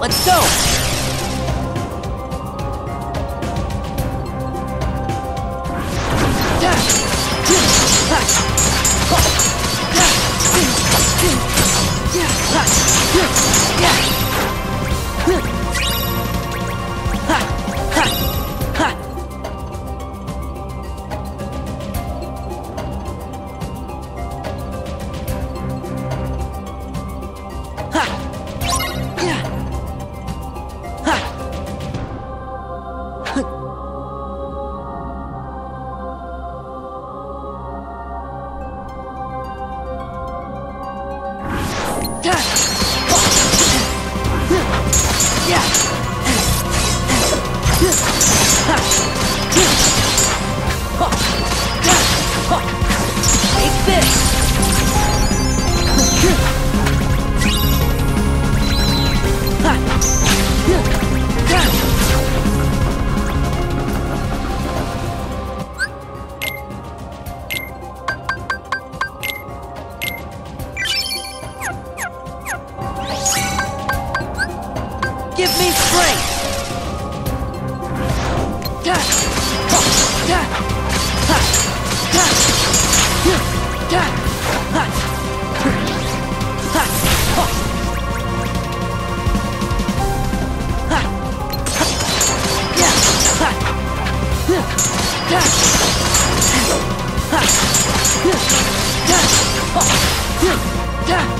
Let's go! Give me strength! Yeah!